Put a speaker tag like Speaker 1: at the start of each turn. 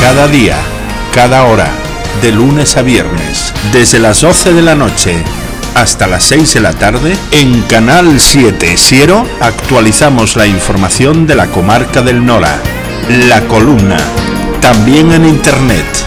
Speaker 1: Cada día, cada hora, de lunes a viernes, desde las 12 de la noche hasta las 6 de la tarde, en Canal 7 Siero actualizamos la información de la comarca del Nora. La columna, también en internet